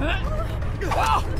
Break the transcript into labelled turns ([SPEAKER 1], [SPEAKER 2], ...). [SPEAKER 1] Oh.